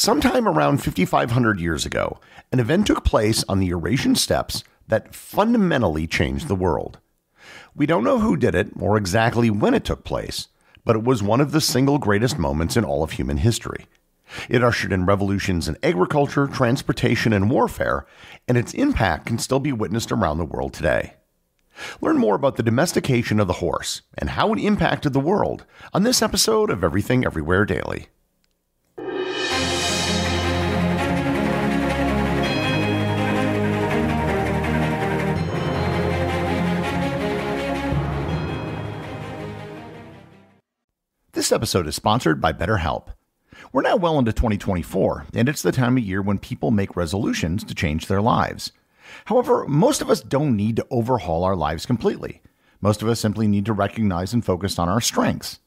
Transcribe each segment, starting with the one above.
Sometime around 5,500 years ago, an event took place on the Eurasian steppes that fundamentally changed the world. We don't know who did it or exactly when it took place, but it was one of the single greatest moments in all of human history. It ushered in revolutions in agriculture, transportation, and warfare, and its impact can still be witnessed around the world today. Learn more about the domestication of the horse and how it impacted the world on this episode of Everything Everywhere Daily. This episode is sponsored by BetterHelp. We're now well into 2024, and it's the time of year when people make resolutions to change their lives. However, most of us don't need to overhaul our lives completely. Most of us simply need to recognize and focus on our strengths.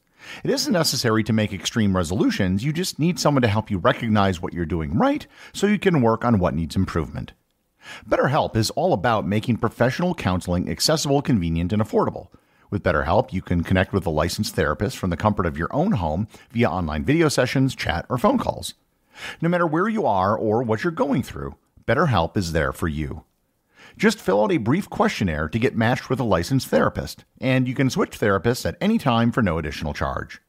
It isn't necessary to make extreme resolutions, you just need someone to help you recognize what you're doing right so you can work on what needs improvement. BetterHelp is all about making professional counseling accessible, convenient, and affordable. With BetterHelp, you can connect with a licensed therapist from the comfort of your own home via online video sessions, chat, or phone calls. No matter where you are or what you're going through, BetterHelp is there for you. Just fill out a brief questionnaire to get matched with a licensed therapist, and you can switch therapists at any time for no additional charge.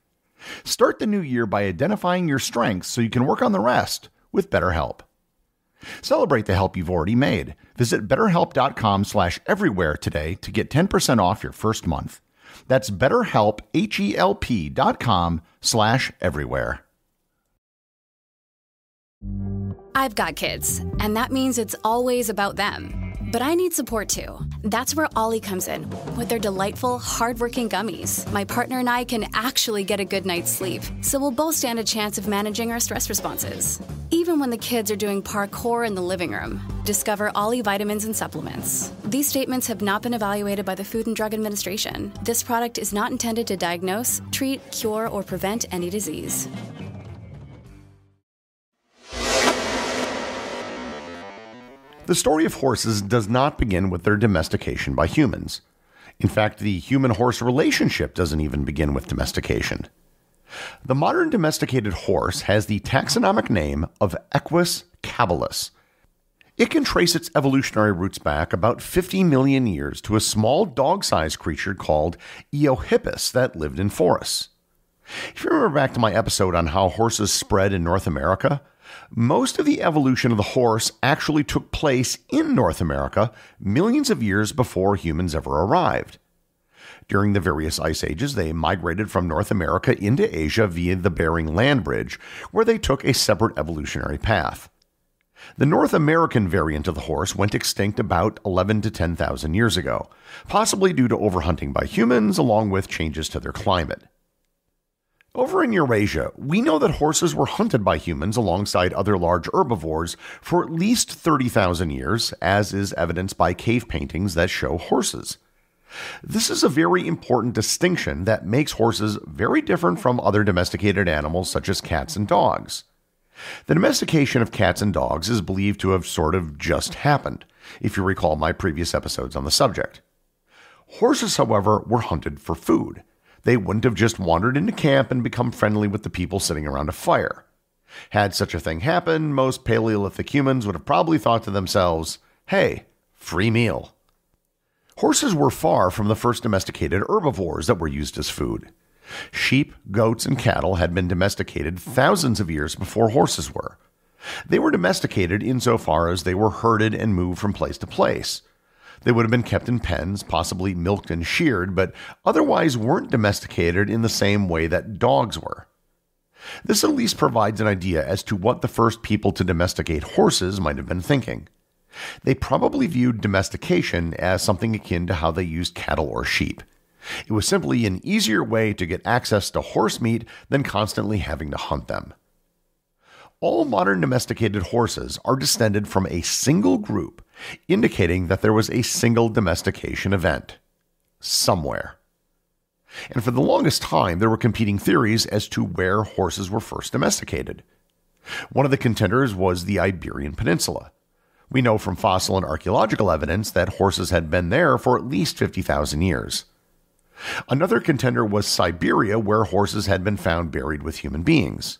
Start the new year by identifying your strengths so you can work on the rest with BetterHelp. Celebrate the help you've already made. Visit betterhelp.com slash everywhere today to get 10% off your first month. That's betterhelp, H-E-L-P dot com slash everywhere. I've got kids, and that means it's always about them. But I need support too. That's where Ollie comes in. With their delightful, hardworking gummies, my partner and I can actually get a good night's sleep, so we'll both stand a chance of managing our stress responses. Even when the kids are doing parkour in the living room, discover Ollie vitamins and supplements. These statements have not been evaluated by the Food and Drug Administration. This product is not intended to diagnose, treat, cure, or prevent any disease. The story of horses does not begin with their domestication by humans. In fact, the human horse relationship doesn't even begin with domestication. The modern domesticated horse has the taxonomic name of Equus caballus. It can trace its evolutionary roots back about 50 million years to a small dog sized creature called Eohippus that lived in forests. If you remember back to my episode on how horses spread in North America, most of the evolution of the horse actually took place in North America millions of years before humans ever arrived. During the various ice ages, they migrated from North America into Asia via the Bering Land Bridge, where they took a separate evolutionary path. The North American variant of the horse went extinct about 11 to 10,000 years ago, possibly due to overhunting by humans along with changes to their climate. Over in Eurasia, we know that horses were hunted by humans alongside other large herbivores for at least 30,000 years, as is evidenced by cave paintings that show horses. This is a very important distinction that makes horses very different from other domesticated animals such as cats and dogs. The domestication of cats and dogs is believed to have sort of just happened, if you recall my previous episodes on the subject. Horses, however, were hunted for food they wouldn't have just wandered into camp and become friendly with the people sitting around a fire. Had such a thing happened, most Paleolithic humans would have probably thought to themselves, hey, free meal. Horses were far from the first domesticated herbivores that were used as food. Sheep, goats, and cattle had been domesticated thousands of years before horses were. They were domesticated insofar as they were herded and moved from place to place. They would have been kept in pens, possibly milked and sheared, but otherwise weren't domesticated in the same way that dogs were. This at least provides an idea as to what the first people to domesticate horses might have been thinking. They probably viewed domestication as something akin to how they used cattle or sheep. It was simply an easier way to get access to horse meat than constantly having to hunt them. All modern domesticated horses are descended from a single group indicating that there was a single domestication event somewhere. And for the longest time, there were competing theories as to where horses were first domesticated. One of the contenders was the Iberian Peninsula. We know from fossil and archaeological evidence that horses had been there for at least 50,000 years. Another contender was Siberia, where horses had been found buried with human beings.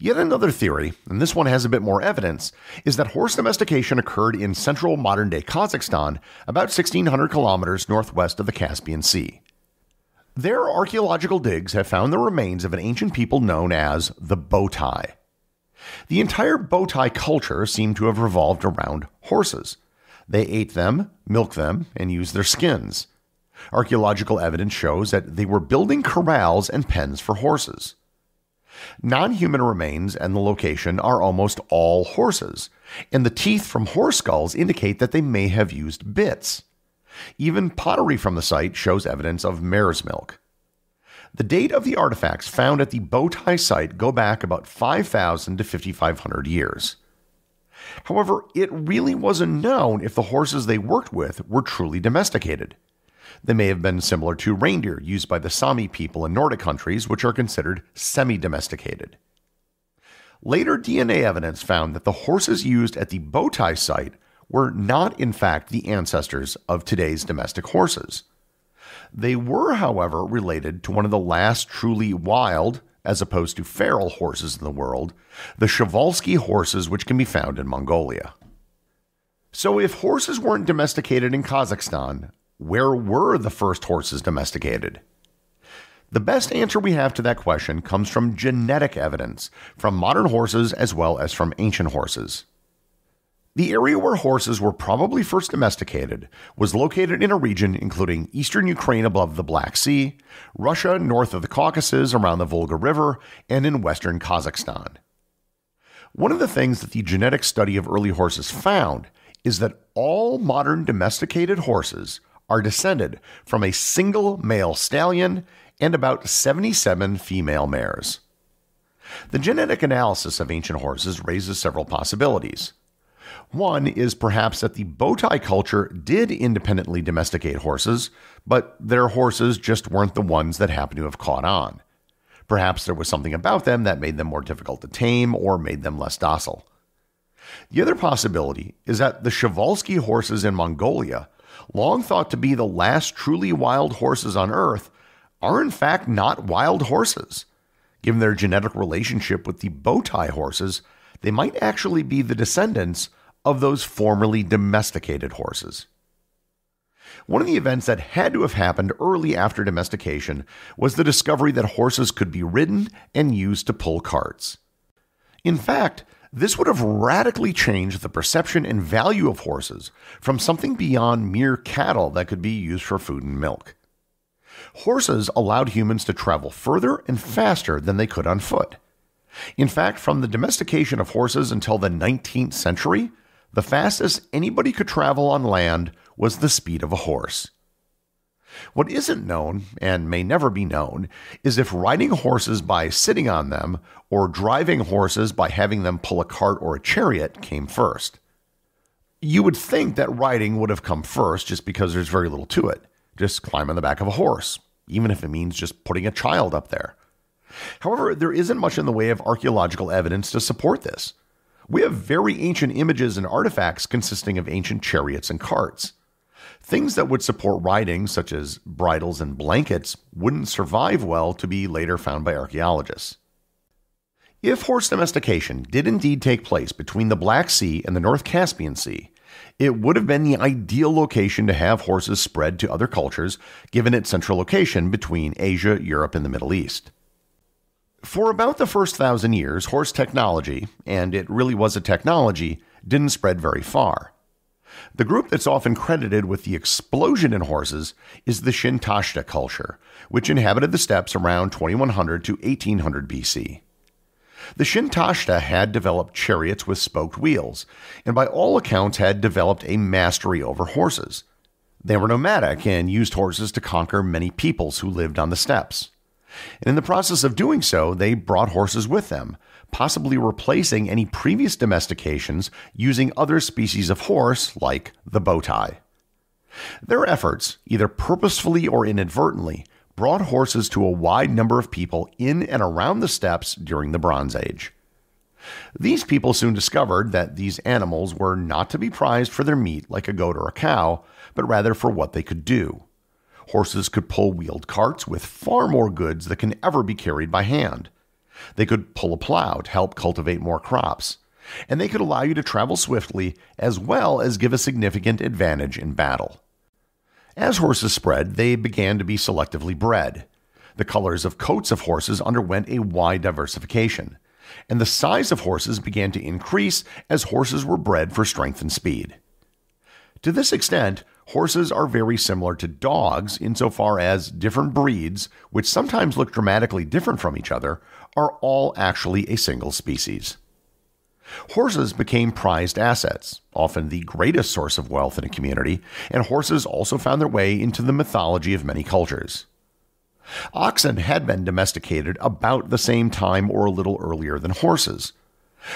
Yet another theory, and this one has a bit more evidence, is that horse domestication occurred in central modern day Kazakhstan, about 1,600 kilometers northwest of the Caspian Sea. Their archaeological digs have found the remains of an ancient people known as the Botai. The entire Botai culture seemed to have revolved around horses. They ate them, milked them, and used their skins. Archaeological evidence shows that they were building corrals and pens for horses. Non human remains and the location are almost all horses, and the teeth from horse skulls indicate that they may have used bits. Even pottery from the site shows evidence of mare's milk. The date of the artifacts found at the Botai site go back about 5,000 to 5,500 years. However, it really wasn't known if the horses they worked with were truly domesticated. They may have been similar to reindeer used by the Sami people in Nordic countries, which are considered semi domesticated. Later DNA evidence found that the horses used at the Botai site were not, in fact, the ancestors of today's domestic horses. They were, however, related to one of the last truly wild, as opposed to feral horses in the world, the Przewalski horses, which can be found in Mongolia. So, if horses weren't domesticated in Kazakhstan, where were the first horses domesticated? The best answer we have to that question comes from genetic evidence, from modern horses as well as from ancient horses. The area where horses were probably first domesticated was located in a region including eastern Ukraine above the Black Sea, Russia north of the Caucasus around the Volga River, and in western Kazakhstan. One of the things that the genetic study of early horses found is that all modern domesticated horses are descended from a single male stallion and about 77 female mares. The genetic analysis of ancient horses raises several possibilities. One is perhaps that the Botai culture did independently domesticate horses, but their horses just weren't the ones that happened to have caught on. Perhaps there was something about them that made them more difficult to tame or made them less docile. The other possibility is that the Przewalski horses in Mongolia, long thought to be the last truly wild horses on Earth, are in fact not wild horses. Given their genetic relationship with the Botai horses, they might actually be the descendants of those formerly domesticated horses. One of the events that had to have happened early after domestication was the discovery that horses could be ridden and used to pull carts. In fact, this would have radically changed the perception and value of horses from something beyond mere cattle that could be used for food and milk. Horses allowed humans to travel further and faster than they could on foot. In fact, from the domestication of horses until the 19th century, the fastest anybody could travel on land was the speed of a horse. What isn't known, and may never be known, is if riding horses by sitting on them or driving horses by having them pull a cart or a chariot came first. You would think that riding would have come first just because there's very little to it. Just climb on the back of a horse, even if it means just putting a child up there. However, there isn't much in the way of archaeological evidence to support this. We have very ancient images and artifacts consisting of ancient chariots and carts. Things that would support riding, such as bridles and blankets, wouldn't survive well to be later found by archaeologists. If horse domestication did indeed take place between the Black Sea and the North Caspian Sea, it would have been the ideal location to have horses spread to other cultures, given its central location between Asia, Europe, and the Middle East. For about the first thousand years, horse technology, and it really was a technology, didn't spread very far. The group that's often credited with the explosion in horses is the Shintashta culture, which inhabited the steppes around 2100 to 1800 BC. The Shintashta had developed chariots with spoked wheels, and by all accounts had developed a mastery over horses. They were nomadic and used horses to conquer many peoples who lived on the steppes. And in the process of doing so, they brought horses with them, possibly replacing any previous domestications using other species of horse like the Botai. Their efforts, either purposefully or inadvertently, brought horses to a wide number of people in and around the steppes during the Bronze Age. These people soon discovered that these animals were not to be prized for their meat like a goat or a cow, but rather for what they could do. Horses could pull wheeled carts with far more goods than can ever be carried by hand. They could pull a plow to help cultivate more crops. And they could allow you to travel swiftly as well as give a significant advantage in battle. As horses spread, they began to be selectively bred. The colors of coats of horses underwent a wide diversification, and the size of horses began to increase as horses were bred for strength and speed. To this extent, horses are very similar to dogs insofar as different breeds, which sometimes look dramatically different from each other, are all actually a single species. Horses became prized assets, often the greatest source of wealth in a community, and horses also found their way into the mythology of many cultures. Oxen had been domesticated about the same time or a little earlier than horses.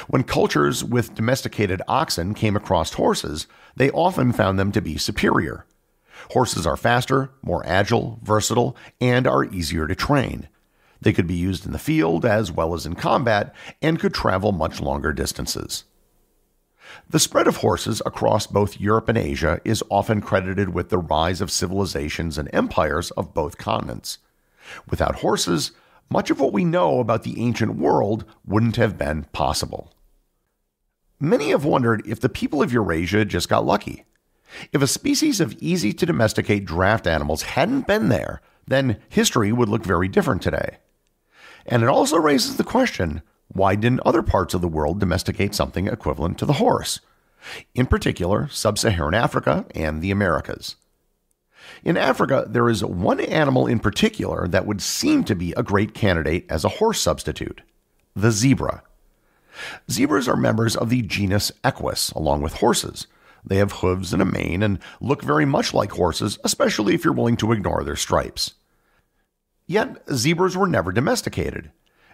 When cultures with domesticated oxen came across horses, they often found them to be superior. Horses are faster, more agile, versatile, and are easier to train. They could be used in the field as well as in combat and could travel much longer distances. The spread of horses across both Europe and Asia is often credited with the rise of civilizations and empires of both continents. Without horses, much of what we know about the ancient world wouldn't have been possible. Many have wondered if the people of Eurasia just got lucky. If a species of easy to domesticate draft animals hadn't been there, then history would look very different today. And it also raises the question why didn't other parts of the world domesticate something equivalent to the horse? In particular, sub Saharan Africa and the Americas. In Africa, there is one animal in particular that would seem to be a great candidate as a horse substitute the zebra. Zebras are members of the genus Equus, along with horses. They have hooves and a mane and look very much like horses, especially if you're willing to ignore their stripes. Yet, zebras were never domesticated,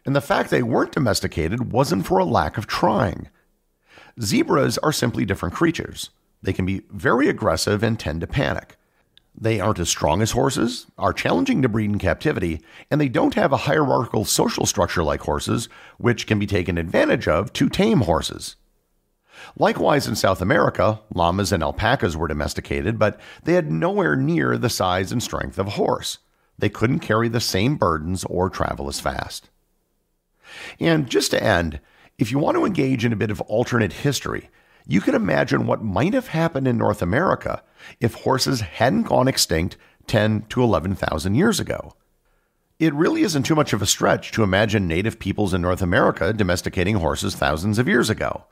and the fact they weren't domesticated wasn't for a lack of trying. Zebras are simply different creatures. They can be very aggressive and tend to panic. They aren't as strong as horses, are challenging to breed in captivity, and they don't have a hierarchical social structure like horses, which can be taken advantage of to tame horses. Likewise, in South America, llamas and alpacas were domesticated, but they had nowhere near the size and strength of a horse they couldn't carry the same burdens or travel as fast. And just to end, if you want to engage in a bit of alternate history, you can imagine what might have happened in North America if horses hadn't gone extinct 10 to 11,000 years ago. It really isn't too much of a stretch to imagine native peoples in North America domesticating horses thousands of years ago.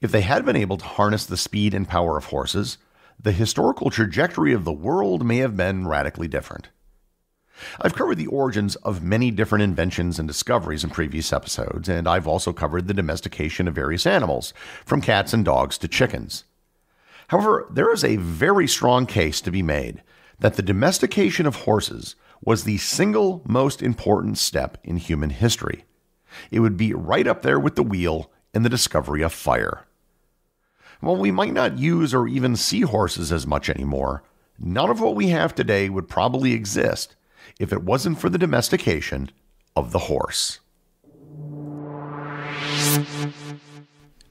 If they had been able to harness the speed and power of horses, the historical trajectory of the world may have been radically different. I've covered the origins of many different inventions and discoveries in previous episodes, and I've also covered the domestication of various animals, from cats and dogs to chickens. However, there is a very strong case to be made that the domestication of horses was the single most important step in human history. It would be right up there with the wheel and the discovery of fire. While we might not use or even see horses as much anymore, none of what we have today would probably exist if it wasn't for the domestication of the horse.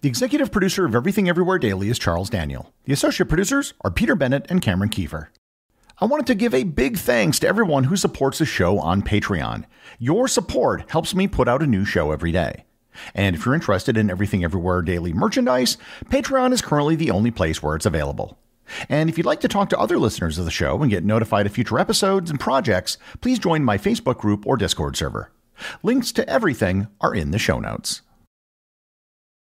The executive producer of Everything Everywhere Daily is Charles Daniel. The associate producers are Peter Bennett and Cameron Kieffer. I wanted to give a big thanks to everyone who supports the show on Patreon. Your support helps me put out a new show every day. And if you're interested in Everything Everywhere Daily merchandise, Patreon is currently the only place where it's available. And if you'd like to talk to other listeners of the show and get notified of future episodes and projects, please join my Facebook group or Discord server. Links to everything are in the show notes.